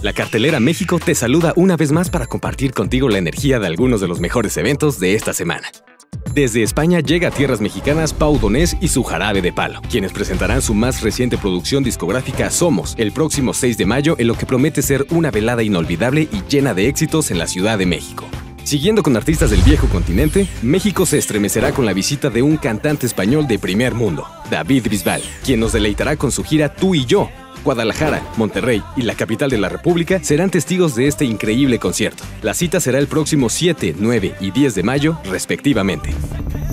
La cartelera México te saluda una vez más para compartir contigo la energía de algunos de los mejores eventos de esta semana. Desde España llega a tierras mexicanas Pau Donés y su Jarabe de Palo, quienes presentarán su más reciente producción discográfica Somos el próximo 6 de mayo en lo que promete ser una velada inolvidable y llena de éxitos en la Ciudad de México. Siguiendo con artistas del viejo continente, México se estremecerá con la visita de un cantante español de primer mundo, David Bisbal, quien nos deleitará con su gira Tú y yo, Guadalajara, Monterrey y la capital de la República serán testigos de este increíble concierto. La cita será el próximo 7, 9 y 10 de mayo, respectivamente.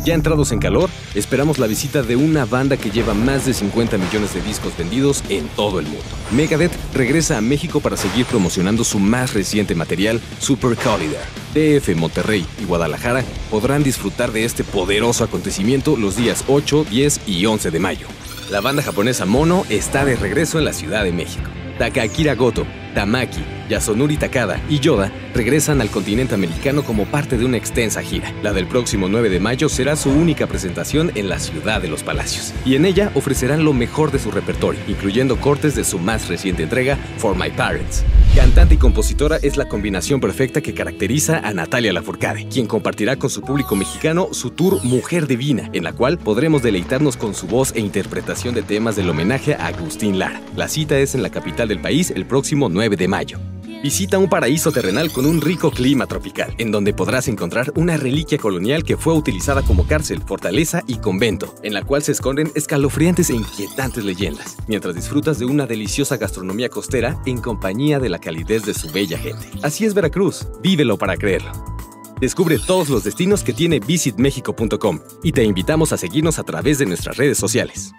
Ya entrados en calor, esperamos la visita de una banda que lleva más de 50 millones de discos vendidos en todo el mundo. Megadeth regresa a México para seguir promocionando su más reciente material, Super Collider. DF, Monterrey y Guadalajara podrán disfrutar de este poderoso acontecimiento los días 8, 10 y 11 de mayo. La banda japonesa Mono está de regreso en la Ciudad de México. Takakira Goto, Tamaki, Yasunori Takada y Yoda regresan al continente americano como parte de una extensa gira. La del próximo 9 de mayo será su única presentación en la Ciudad de los Palacios. Y en ella ofrecerán lo mejor de su repertorio, incluyendo cortes de su más reciente entrega, For My Parents. Cantante y compositora es la combinación perfecta que caracteriza a Natalia Lafourcade, quien compartirá con su público mexicano su tour Mujer Divina, en la cual podremos deleitarnos con su voz e interpretación de temas del homenaje a Agustín Lara. La cita es en la capital del país el próximo 9 de mayo. Visita un paraíso terrenal con un rico clima tropical, en donde podrás encontrar una reliquia colonial que fue utilizada como cárcel, fortaleza y convento, en la cual se esconden escalofriantes e inquietantes leyendas, mientras disfrutas de una deliciosa gastronomía costera en compañía de la calidez de su bella gente. Así es Veracruz, vívelo para creerlo. Descubre todos los destinos que tiene visitmexico.com y te invitamos a seguirnos a través de nuestras redes sociales.